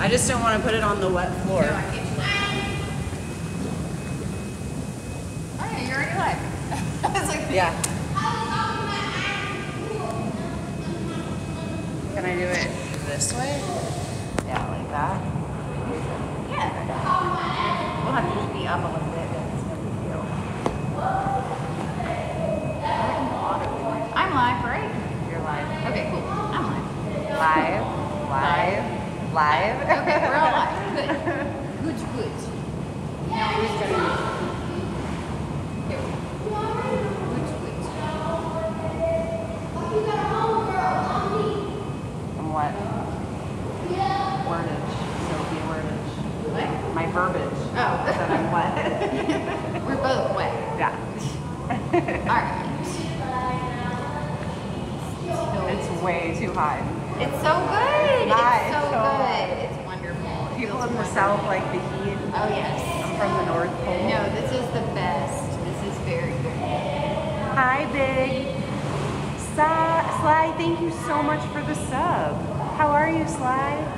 I just don't want to put it on the wet floor. No, I get you. Oh yeah, you're already live. I was like, Yeah. Can I do it this way? Yeah, like that. yeah. We'll have to just be up a little bit. but it's no big deal. I'm live, right? You're live. Okay, cool. I'm live. Live. Live. Live. Okay, we're all live. Good. Good, good. Now who's gonna Here we go. Good, good. And what? Wordage. Sophie wordage. What? My verbiage. Oh. That I'm wet. We're both wet. yeah. Alright. It's way too high. It's so good. It's It's so so good. It's wonderful. People in the wonderful. south like the heat. Oh yes. I'm from the North Pole. No, this is the best. This is very good. Hi, Big. Sly, Sly, thank you so much for the sub. How are you, Sly?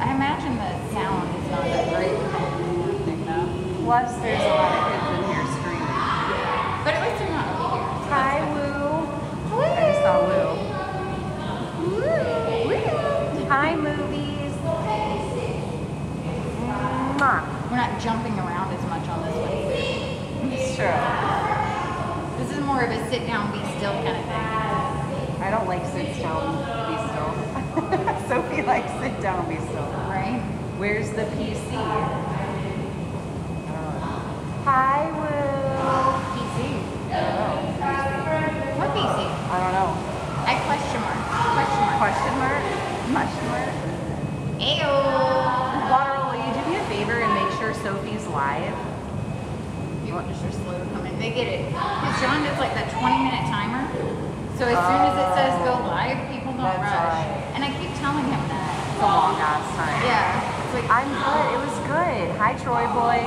I imagine the sound is not that great with all the music though. Plus, there's a lot of Mwah. We're not jumping around as much on this one. It's true. This is more of a sit down, be still kind of thing. I don't like sit down, be still. Sophie likes sit down, be still. Right? Where's the PC? Hi, Woo. PC. I don't know. Oh. What PC? I don't know. I question mark. Question mark. Question mark? Question mark? Ayo. Waterroll, will you do me a favor and make sure You want just your slow to come in. They get it. Because John does like that 20 minute timer. So as soon as it says go live, people don't rush. right. And I keep telling him that. It's a long ass time. Yeah. It's like, I'm good. It was good. Hi, Troy boy.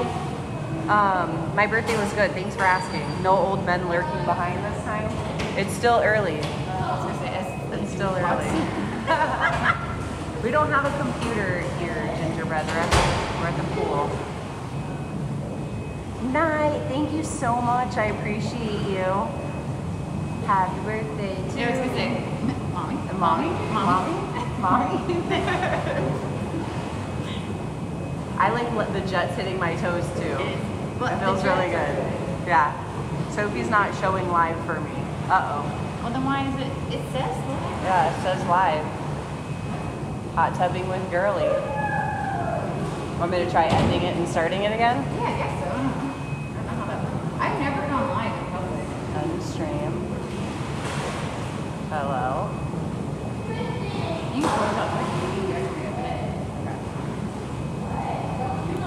Um, my birthday was good. Thanks for asking. No old men lurking behind this time. It's still early. I was gonna say, it's- It's still early. we don't have a computer here, Gingerbread. We're at the, we're at the pool. Night. Thank you so much. I appreciate you. Happy birthday to Yeah, I was gonna say, mommy, Mommy? mommy, Mommy? I like the jets hitting my toes too. It- but It the feels really good. Yeah. Sophie's not showing live for me. Uh oh. Well, then why is it? It says live. Yeah, it says live. Hot tubbing with girly. Want me to try ending it and starting it again? Yeah, I guess so. I don't know. I don't know how that works. I've never gone live in public. Unstream. Hello. You can close out the you guys are good.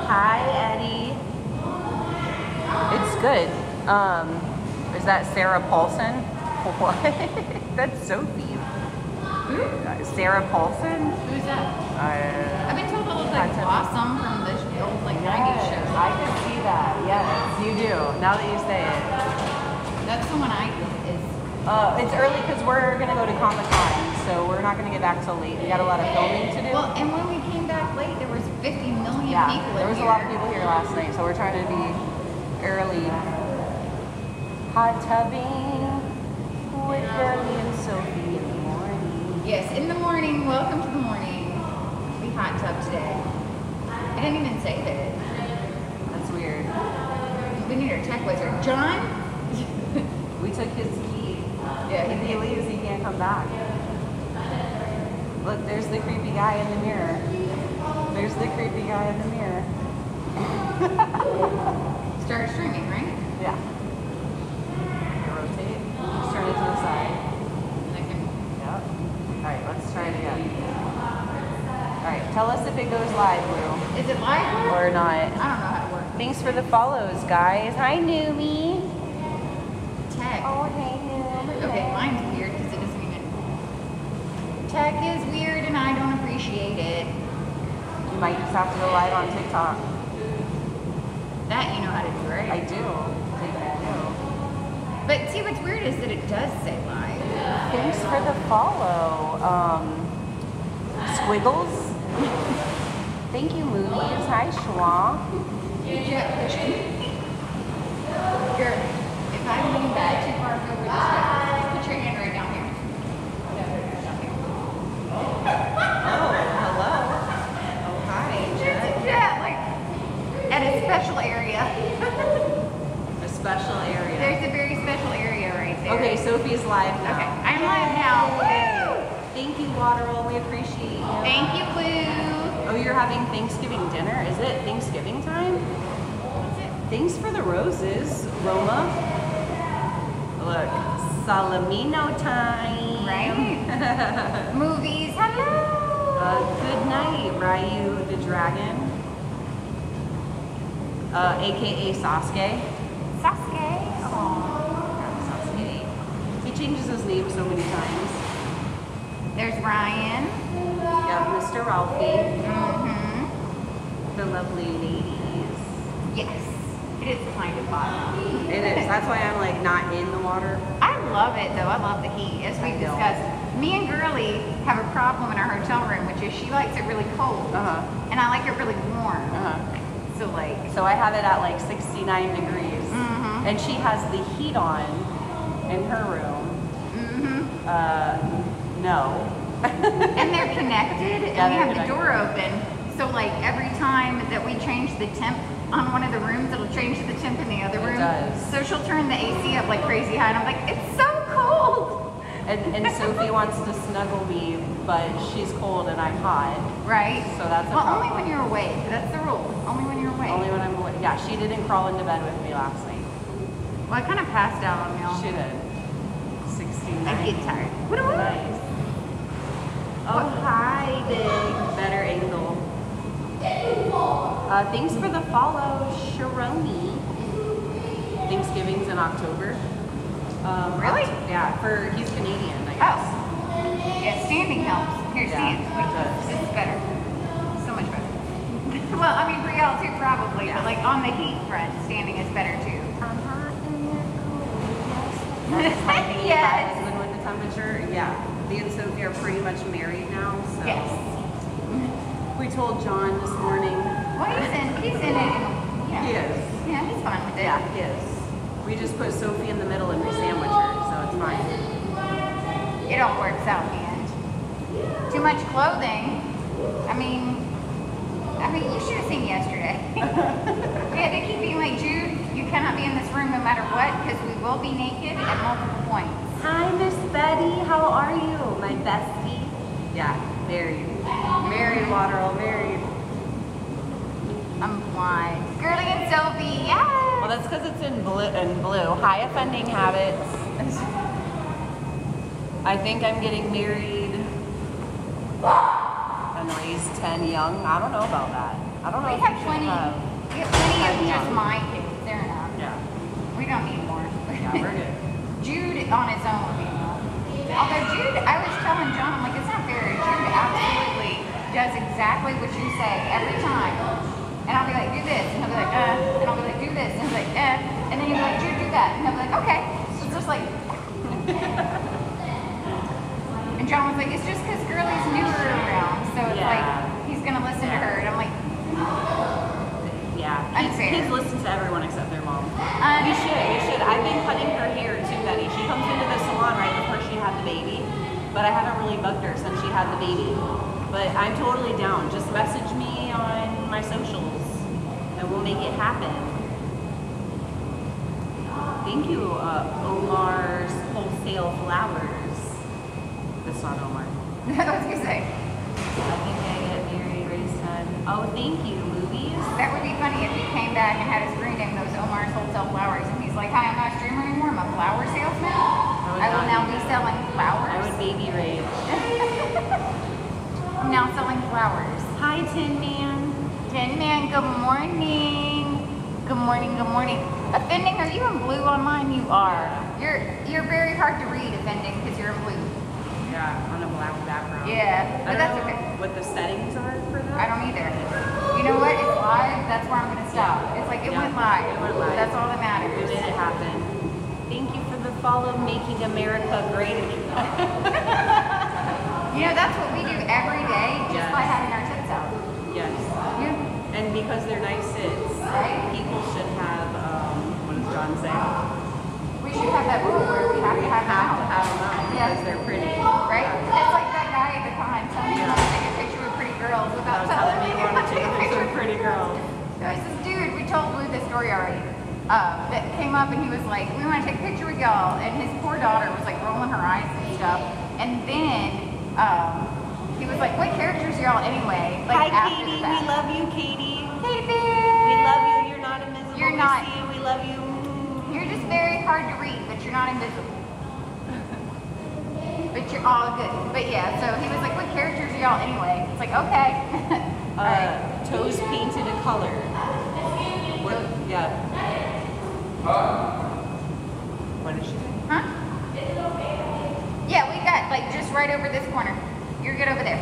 Hi, Eddie. It's good. Um, is that Sarah Paulson? What? That's Sophie. Who? Uh, Sarah Paulson? Who's that? Uh, I've been told I look like. Blossom from the old like 90s yes, show. I can see that. Yes, you do. Now that you say it. That's the one I is. Uh, it's early because we're gonna go to Comic Con, so we're not gonna get back till late. We got a lot of filming to do. Well, and when we came back late, there was 50 million yeah, people. there was a lot of people here last night, so we're trying to be early. Hot tubbing with Girly and Sophie in the morning. Yes, in the morning. Welcome to the morning. We hot tub today. I didn't even say that. That's weird. We need our tech wizard, John. We took his key. Yeah, If he leaves, he can't come back. Look, there's the creepy guy in the mirror. There's the creepy guy in the mirror. Start streaming, right? Yeah. Rotate. Just turn it to the side. Yep. All right, let's try it again. All right, tell us if it goes live, Lou, Is it live? or not. I don't know how it works. Thanks for the follows, guys. Hi, Noomy. Tech. Oh, hey, Noom. Okay, mine's weird because it doesn't even. Tech is weird and I don't appreciate it. You might just have to go live on TikTok. That you know how to do, right? I think I do. But see, what's weird is that it does say live. Thanks for the follow. Um, Squiggles. Thank you, movies. Hi, Schwa. Here, if I lean back too far over this way, just put your hand right down here. No, down here. Oh, hello. Oh, hi, Yeah, like at a special area. A special area. There's a very special area right there. Okay, Sophie's live now. Okay, I'm live now. Woo! Thank you, Waterroll. We appreciate you. Thank you, Blue. Oh, you're having Thanksgiving dinner? Is it Thanksgiving time? Thanks for the roses, Roma. Look, Salamino time. Right? Movies. Hello. Uh, good night, Ryu the Dragon. Uh, AKA. Sasuke. Aw. Sasuke. He changes his name so many times. There's Ryan. Yep, Mr. Ralphie. Mm-hmm. The lovely ladies. Yes. It is kind of hot. It is. That's why I'm like not in the water. I love it though. I love the heat, as we discussed. Me and Girly have a problem in our hotel room, which is she likes it really cold, Uh huh. and I like it really warm. Uh huh. So like, So I have it at like 69 degrees, Mhm. and she has the heat on in her room. Uh, no. and they're connected, and Yeah, we have the door open. So like every time that we change the temp on one of the rooms, it'll change the temp in the other It room. does. So she'll turn the AC up like crazy high, and I'm like, it's so cold. and, and Sophie wants to snuggle me, but she's cold and I'm hot. Right? So that's a well, only when you're awake. That's the rule. Only when you're awake. Only when I'm awake. Yeah, she didn't crawl into bed with me last night. well, I kind of passed out on y'all. She did. 69. I get tired. What do I? Nice. Oh, hi, big. Better angle. Uh, thanks for the follow, Sharoni. Thanksgiving's in October. Um, Really? Yeah, for he's Canadian, I Oh. guess. Yeah, standing helps. Here, Yeah, stand. it Wait, does. This is better. So much better. well, I mean, for y'all too, probably, Yeah. but like on the heat front, standing is better too. That's my baby, Yes. Temperature. Yeah, me and Sophie are pretty much married now, so. Yes. We told John this morning. Well, he's in, he's in it. Yeah. He is. Yeah, he's fine with it. Yeah, he is. We just put Sophie in the middle and we sandwich her, so it's fine. It all works out in the end. Too much clothing. I mean, I mean, you should have seen yesterday. we had to keep being like, Jude, you cannot be in this room no matter what, because we will be naked at multiple. Hi, Miss Betty. How are you, my bestie? Yeah, married. Married, Waterall, married. I'm blind. Girly and Sophie, yeah. Well, that's because it's in blue. In blue. High offending habits. I think I'm getting married and raised ten young. I don't know about that. I don't know. We have you should plenty. have- We have plenty of Yeah. just my kids. They're enough. Yeah. We don't need more. Yeah, we're good. On his own be enough. Although Jude, I was telling John, I'm like, it's not fair. Jude absolutely does exactly what you say every time. And I'll be like, do this. And he'll be like, uh. And I'll be like, do this. And he'll be like, eh. And then he'll be like, Jude, do that. And he'll be like, okay. So it's just like. and John was like, it's just because Girlie's newer around. So it's Yeah. like, he's going to listen to her. And I'm like, Yeah. Kids, Unfair. kids listen to everyone except their mom. Un- We should. We should. I've been but I haven't really bugged her since she had the baby. But I'm totally down. Just message me on my socials, and we'll make it happen. Thank you, uh, Omar's Wholesale Flowers. That's not Omar. Going to say, I think I get married, raised son. Oh, thank you, movies. that would be funny if he came back and had his screen name those Omar's Wholesale Flowers. And he's like, hi, I'm not a streamer anymore. I'm a flower I'm now selling flowers. Hi, Tin Man. Tin Man, good morning. Good morning, good morning. Offending, are you in blue on mine? You are. You're you're very hard to read, offending, because you're in blue. Yeah, on a black background. Yeah, I but don't that's know okay. what the settings are for that. I don't either. You know what? It's live. That's where I'm gonna stop. It's like it Yeah, went live. it went live. That's all that We matters. made it happen. Thank you for the follow Making America Great Again. You know, that's what we do every day just Yes. by having our tips out. yes. Yeah. And because they're nice tits, Right. people should have, um, what does John say? We should have that rule where we have to have them Have to out. have them out Yeah. because they're pretty. Right? It's like that guy at the con telling me to take a picture with pretty girls without telling me you want to take a picture with pretty girls. There was this dude, we told Blue this story already, uh, that came up and he was like, we want to take a picture with y'all. And his poor daughter was like rolling her eyes and stuff. And then um, he was like, what characters are y'all anyway? Like Hi, after Katie. the We love you, Katie. Katie We love you. You're not invisible. You're we not. see you. We love you. You're just very hard to read, but you're not invisible. But you're all good. But yeah, so he was like, what characters are y'all anyway? It's like, okay. all right. Uh, toes painted a color. What? Yeah. What did she say? Huh? Yeah, we got like just right over this corner. You're good over there.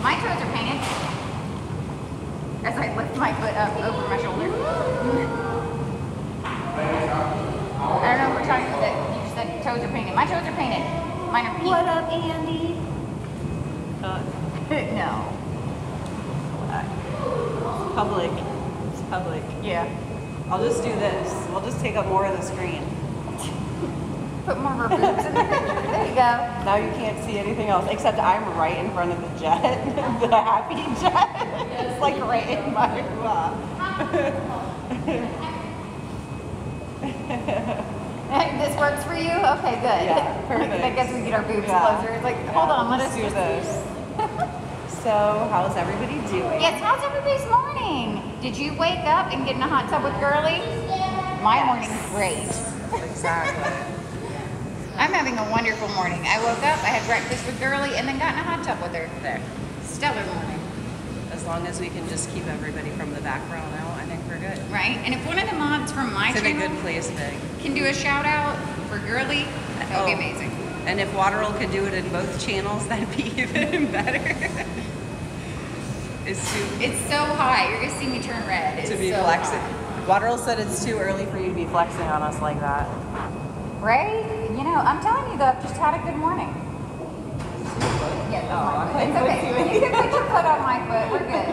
My toes are painted. As I lift my foot up over my shoulder. I don't know if we're talking about that. You said toes are painted. My toes are painted. Mine are pink. What up, Andy? Uh, no. it's public. It's public. Yeah. I'll just do this. We'll just take up more of the screen. Put more of our boobs in the picture. There you go. Now you can't see anything else except I'm right in front of the jet, the happy jet. it's like right in my. Uh, this works for you? Okay, good. Yeah, perfect. I guess we get our boobs Yeah. closer. It's like, hold on, let us do just this. so, how's everybody doing? Yes, how's everybody's morning? Did you wake up and get in a hot tub with Girly? My Yes. morning's great. Exactly. I'm having a wonderful morning. I woke up, I had breakfast with Girly, and then got in a hot tub with her. There. Stellar morning, As long as we can just keep everybody from the background out, I think we're good. right? And if one of the moms from my It's in a channel good place, can do a shout out for Girly, that would be Oh. amazing. And if Waterroll could do it in both channels, that'd be even better. It's too It's so hot. You're gonna see me turn red. It's to be so flexing. Waterroll said it's too early for you to be flexing on us like that. Right? You know, I'm telling you though, I've just had a good morning. Yeah, that's Oh, my foot. It's okay. you can put your foot on my foot. We're good.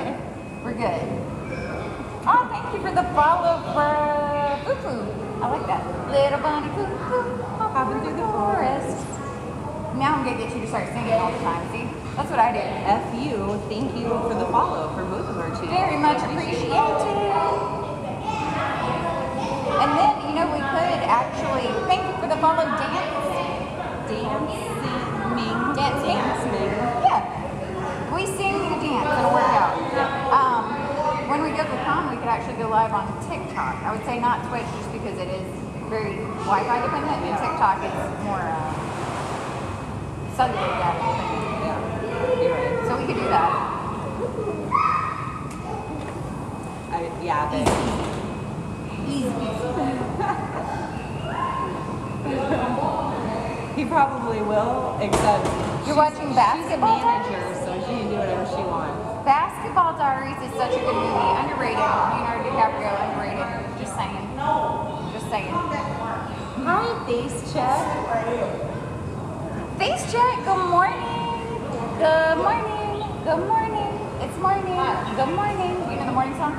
We're good. Oh, thank you for the follow for Foo Foo. I like that. Little bunny Foo Foo, hopping through the forest. Now I'm gonna get you to start singing all the time. See? That's what I did. F you, thank you for the follow for both of our channels. Very much appreciated. And then, you know, we could actually thank you for the follow dance. Dancing. Dancing. Dancing. Yeah. We sing, you dance, it'll work out. Um, when we go to the con, we could actually go live on TikTok. I would say not Twitch just because it is very Wi-Fi dependent, and TikTok is more uh, cellular data dependent. Yeah. So we could do that. I, yeah, they, he probably will, except You're watching basketball she's a manager, so she can do whatever she wants. Basketball Diaries is such a good movie. Underrated. Leonardo DiCaprio, underrated. Just saying. No. Just saying. Hi, face check. Face check. Good morning. Good morning. Good morning. It's morning. Good morning. You know the morning song?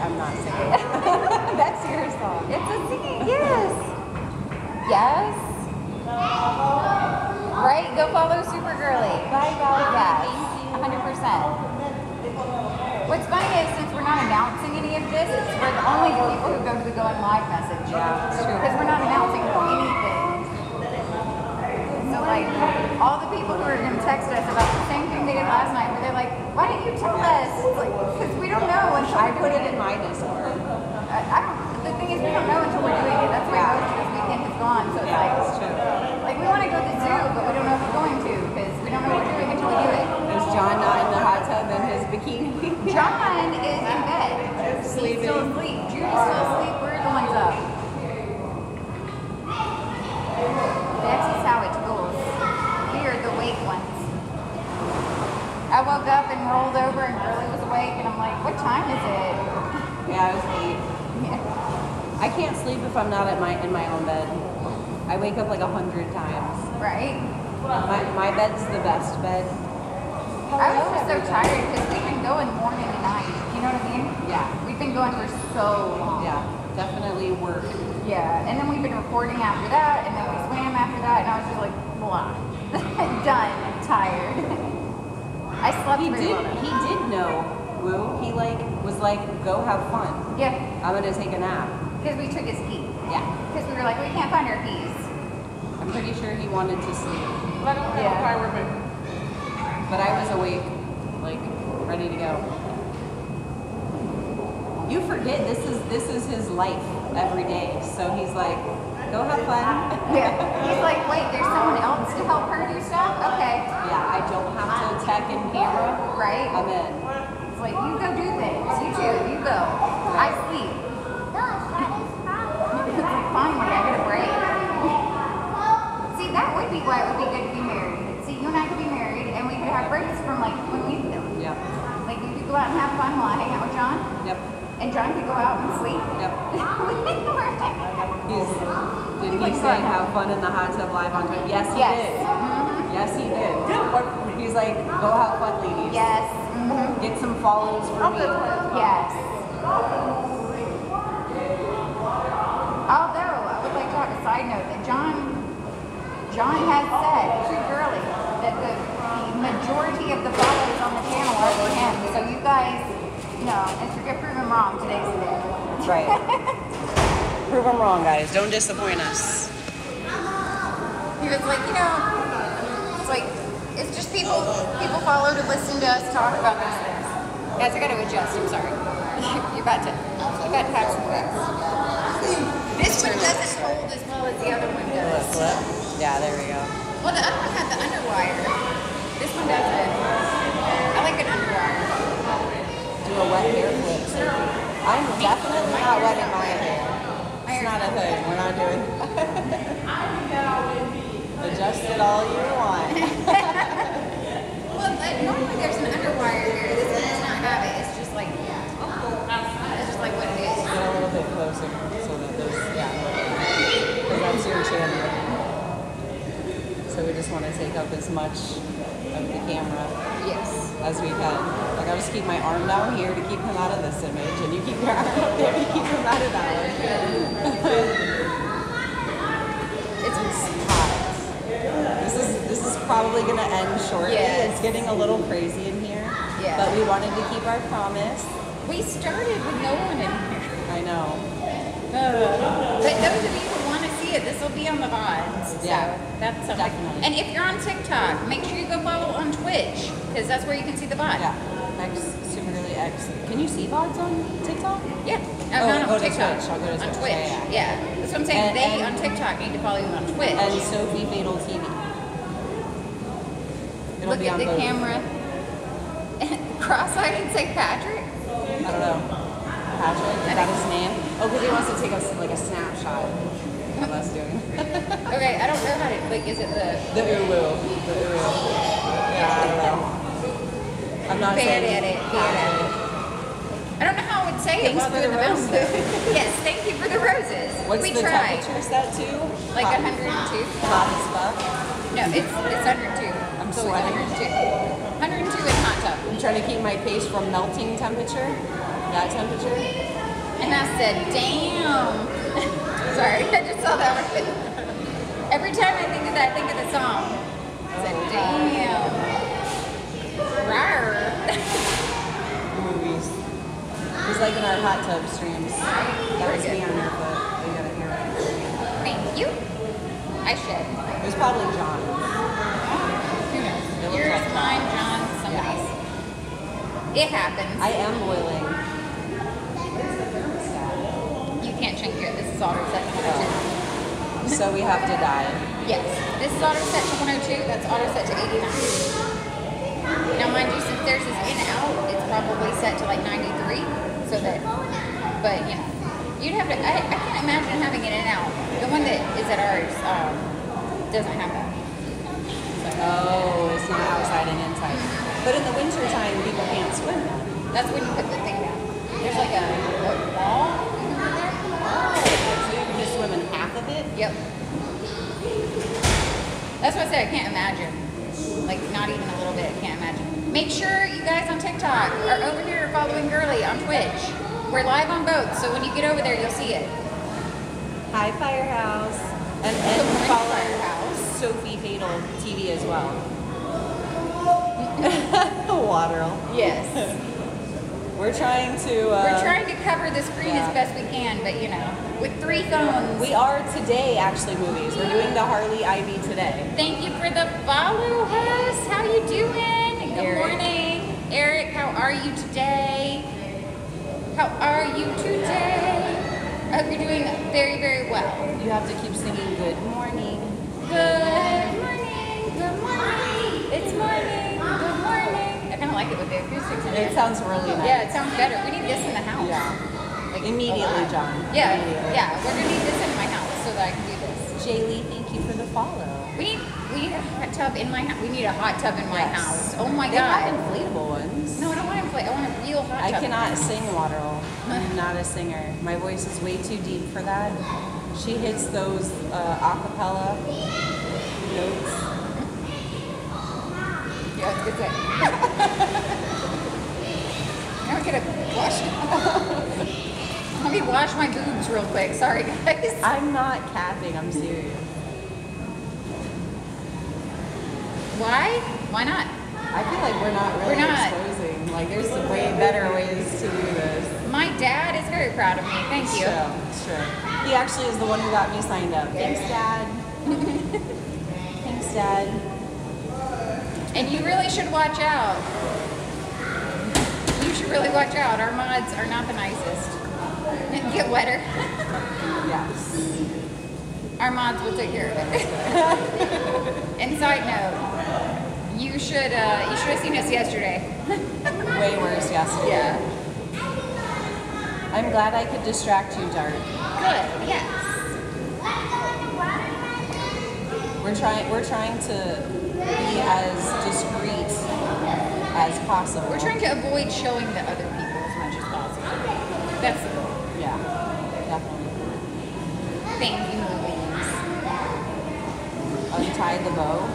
I'm not singing. That's your song. It's a singing. Yes. Yes. Right? Go follow Super Girly. Bye, guys. Yes. 100%. What's funny is since we're not announcing any of this, it's we're the only people who go to the going live message. Yeah, true. Because we're not announcing anything. So like all the people who are going to text us about the same thing they did last night, where they're like, "Why didn't you tell us?" It's like because we don't know until I we're put doing it in my Discord. I, I don't. The thing is, we don't know until we're doing it. That's why Yeah. most of this weekend has gone. So it's Yeah, like, it's true. like we want to go to the zoo, but we don't know if we're going to because we don't know what we're doing until we do it. Is John not in the hot tub in his bikini? John is in bed. He's still asleep. Judy's still asleep. We're the ones up. That's just how it goes. We are the awake ones. I woke up and rolled over and Girly was awake and I'm like, what time is it? yeah, I was eight. Yeah. I can't sleep if I'm not at my in my own bed. I wake up like a hundred times. right? My, my bed's the best bed. I was just so tired because we've been going morning and night. You know what I mean? Yeah, We've been going for so long. yeah, definitely work. Yeah, and then we've been recording after that, and then we swam after that, and I was just like, blah, done, tired. I slept He did. well. He did know. Woo. He like was like, go have fun. Yeah, I'm gonna take a nap. because we took his key. Yeah. Because we were like, we can't find our keys. I'm pretty sure he wanted to sleep, Yeah. but I was awake, like ready to go. You forget this is this is his life every day. So he's like, go have fun. Yeah. He's like, wait, there's someone else to help her do stuff? Okay. Yeah, I don't have to tech and camera. Right? I'm in. It's like, you go do things. You too. You go. I sleep. Finally, I get a break. See, that would be why it would be good to be married. See, you and I could be married, and we could have breaks from like when we do. Yep. Like you could go out and have fun while I hang out with John, Yep. and John could go out and sleep. Yep. He's, did he like, say have fun in the hot tub live on Twitch? Yes, he Yes. did. Mhm. Yes, he did. He's like, go have fun, ladies. Yes. Mhm. Get some follows for me. Yes. Although I would like to have a side note that John John has said pretty early that the majority of the follows on the channel are for him. So you guys, you know, and to get proven wrong, today's the day. Right. Prove them wrong, guys. Don't disappoint us. He was like, you know, it's like it's just people people follow to listen to us talk about these things. Guys, I gotta adjust. I'm sorry. You're about to you're about to have some rest. This one doesn't hold as well as the other one does. Flip. Yeah, there we go. Well, the other one had the underwire. This one doesn't. I like an underwire. Do a wet hair flip. I'm definitely not wetting my hair. It's not a hood. We're not doing. Adjust it all you want. Well, normally there's an underwire here. This one does not have it. It's just like it's just like what it is. Get a little bit closer so that there's yeah. Because that's your channel. So we just want to take up as much of the camera Yes. as we can. Like I'll just keep my arm down here to keep him out of this image, and you keep your arm up there to keep him out of that one. It's hot. This is this is probably gonna end shortly. Yes. It's getting a little crazy in here. Yeah. But we wanted to keep our promise. we started with no one in here. I know. But those of you who want to see it, this will be on the VODs. So Yeah, that's something. definitely. And if you're on TikTok, make sure you go follow on Twitch because that's where you can see the VOD. Yeah. X Super Girly X. Can you see VODs on TikTok? Yeah. Oh, Oh, no, go no, oh, to TikTok. Twitch. I'll go to on Twitch. Twitch. Yeah, Yeah, yeah. That's what I'm saying. And- they and- on TikTok need to follow you on Twitch. And Sophie Fatal TV. It'll Look be at on the both. camera. Cross-eyed and say Patrick. I don't know. Patrick, is that his name? Oh, because he wants to take us like a snapshot of us doing Okay, I don't know how to. Like, is it the the uwu. The uwu. Yeah, I don't know. I'm not bad saying at it? Bad at it. I don't know how I would say Thanks it for the the roses. yes, thank you for the roses. What's we the tried. temperature set to? Like Hot- 102. Hot as fuck. No, it's it's 102. I'm always sweating. 102. 102 in hot tub. I'm trying to keep my face from melting temperature. That temperature. And I said, damn. Sorry, I just saw that one. Every time I think of that, I think of the song. I said, damn. Rawr. Movies. He's like in our hot tub streams. That was me on your foot. You gotta hear it. Thank you. I should. It was probably John. Oh, who knows? Yours, like mine, John, somebody's. It happens. I am boiling. Where's the thermostat? you can't change it. This is auto set to 102. So we have to die. Yes. This is auto set to 102. That's auto set to 89. Now, mind you, since theirs is in out, it's probably set to like 93. So that, but you know, you'd have to, I, I can't imagine having it in out. The one that is at ours um, doesn't have that. Oh, it's not outside and inside. But in the winter time, people can't swim. That's when you put the thing down. There's like a, a wall you can put there. Oh, so you can just swim in half of it? Yep. That's what I said. I can't imagine. Like, not even a little bit. I can't imagine. Make sure you guys on TikTok are over here following Girly on Twitch. We're live on both, so when you get over there, you'll see it. Hi, Firehouse. And, and follow Firehouse. Sophie Fatal TV as well. Waterl. Yes. We're trying to. Uh, We're trying to cover the screen yeah. as best we can, but you know, with three phones. We are today actually movies. We're doing the Harley Ivy today. Thank you for the follow us. How you doing? Good Eric. morning. Eric, how are you today? How are you today? I hope you're doing very, very well. You have to keep singing "Good Morning." Good morning. Good morning. It's morning. Good morning. I kind of like it with the acoustics in It it. sounds really nice. Yeah, it sounds better. We need this in the house. Yeah. Like, Immediately. John. Yeah, Immediately. yeah. We're gonna need this in my house so that I can do this. Jaylee, thank you for the follow. We need we need a hot tub in my house. We need a hot tub in my Yes. house. Oh my They have god. inflatable ones. No, I don't want inflatable. I want a real hot I tub. I cannot sing Waterl. I'm not a singer. My voice is way too deep for that. She hits those uh, acapella notes. Yeah, it's good. now I gotta wash. Let me wash my boobs real quick. Sorry, guys. I'm not capping. I'm serious. Why? Why not? I feel like we're not really We're not. exposing. Like there's some way better ways to do this. My dad is very proud of me. Thank It's you. true. It's true. He actually is the one who got me signed up. Thanks, Dad. Thanks, Dad. And you really should watch out. You should really watch out. Our mods are not the nicest. Get wetter. Yes. Our mods will take care of it. and side note, you should uh, you should have seen us yesterday. Way worse yesterday. Yeah. I'm glad I could distract you, Dart. Good. Yes. We're trying. We're trying to be as discreet as possible. We're trying to avoid showing the other people as much as possible. That's the goal. Yeah, definitely. Thank you. Untie the bow.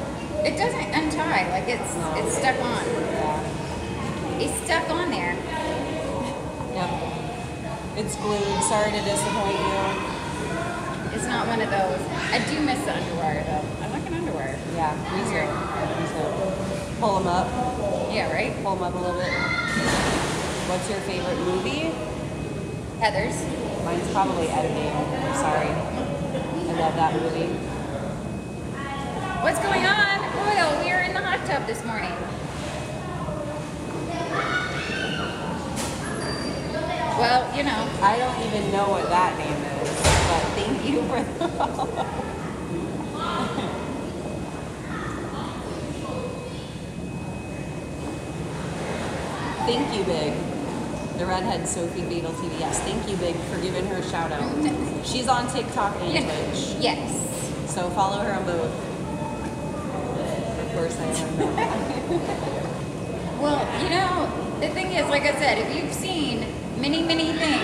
It doesn't untie. Like it's No. it's stuck on. Yeah. It's stuck on there. Yep. It's glued. Sorry to disappoint you. It's not one of those. I do miss the underwire though. I like an underwire. Yeah, me too. Me too. Pull them up. Yeah, right? Pull them up a little bit. What's your favorite movie? Heathers. Mine's probably editing. I'm sorry. I love that movie. What's going on? Royal, we are in the hot tub this morning. Well, you know, I don't even know what that name is, but thank you for the Thank you, Big. The redhead Sophie Beetle TV. Yes, thank you, Big, for giving her a shout out. She's on TikTok and Twitch, yes. so follow her on both. Of course, I am. Well, you know, the thing is, like I said, if you've seen many, many things,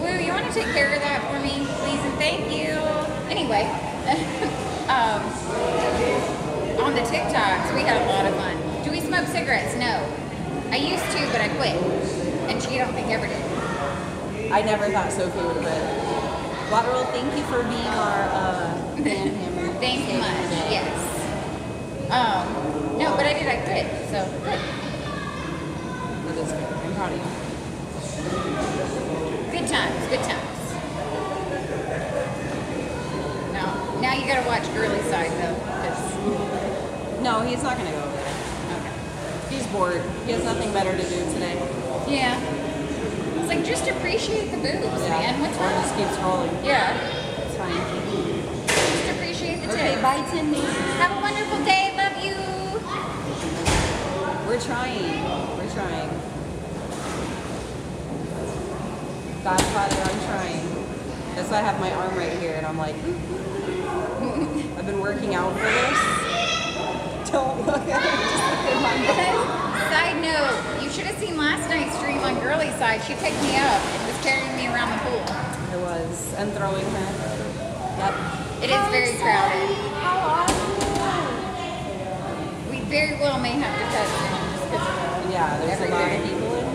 Woo, you want to take care of that for me, please, and thank you. Anyway, um, on the TikToks, we had a lot of fun. Do we smoke cigarettes? No. I used to, but I quit. And she don't think ever did. I never thought Sophie would quit. Waterroll, thank you for being our uh, hammer. Thank you much. today. Yes. Um, no, but I did. I quit. So good. That is good. I'm proud of you. Good times. Good times. No. Now you gotta watch Girly Side though, No, he's not gonna go over there. okay. He's bored. He has nothing better to do today. Yeah. It's like just appreciate the boobs, man. What's wrong? just keep scrolling. Yeah. It's fine. Just appreciate the Okay, tits. bye, Cindy. Have a wonderful day. Love you. We're trying. We're trying. Godfather, I'm trying. That's why I have my arm right here, and I'm like, I've been working out for this. Don't look at it. Just look at my butt. Side you should have seen last night's stream on Girly Side. She picked me up and was carrying me around the pool. I was, and throwing her. Yep. It is very crowded. How are you? very well may have to cut soon because Yeah, there's a lot of people in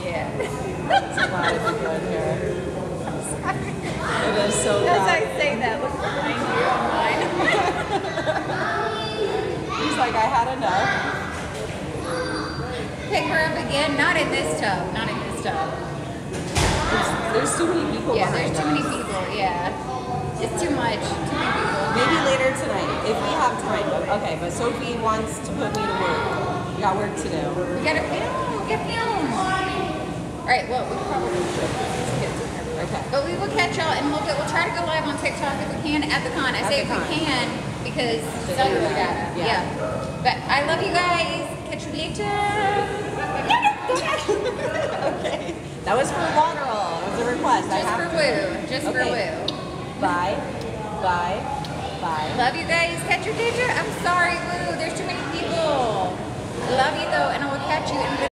here. Yeah. There's a lot of people in here. It is so As I say that, look behind you online. He's like, I had enough. Pick her up again. Not in this tub. Not in this tub. There's, there's too many people Yeah, there's too many people. Yeah. It's too much. Too many people. Maybe later tonight, if we have time. Okay, but Sophie wants to put me to work. We got work to do. We gotta film. Get film. All right. Well, we probably should get to. Okay. But we will catch y'all and we'll, get, we'll try to go live on TikTok if we can at the con. I At say if we can because The cellular internet, data. yeah. But I love you guys. Catch you later. okay. That was for Waterall. It was a request. I Just have for to. woo. Just for woo. Bye. Bye. Bye. Love you guys. Catch you later. I'm sorry, woo. There's too many people. Love you though, and I will catch you in